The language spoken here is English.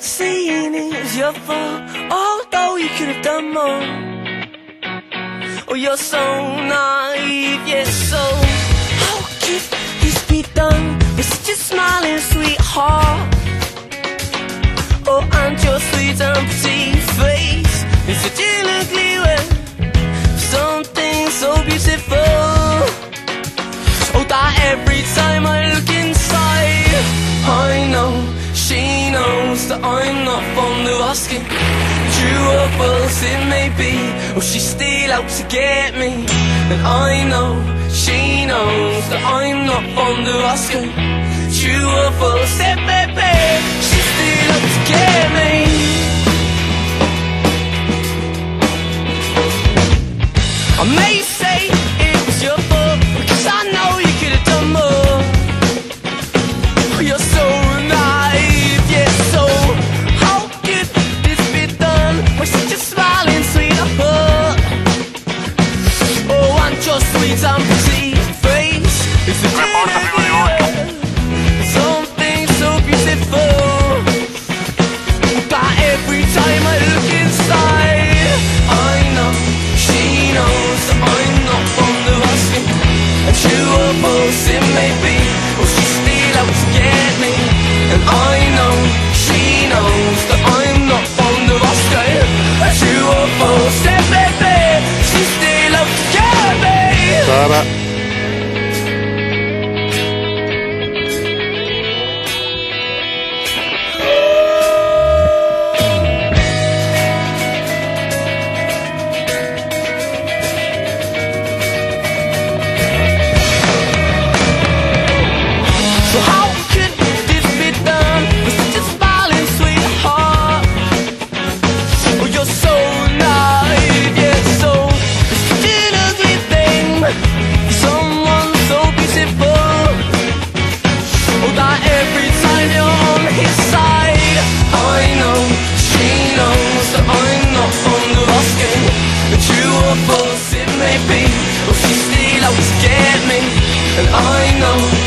not saying it was your fault, although you could have done more. Oh, you're so naive, yes, so how could this be done such a smiling sweetheart? Oh, and your sweet and pretty face is such an ugly. Something so beautiful. Knows that I'm not fond of asking. True or false it may be, oh, she's still out to get me. And I know she knows that I'm not fond of or false it may be, she's still out to get me. I may sweet pretty face. Is a Something so beautiful. But every time I look inside I know she knows that I'm not fond of asking And true or false it may be Well she's still out to get me and I know